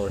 rồi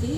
sí.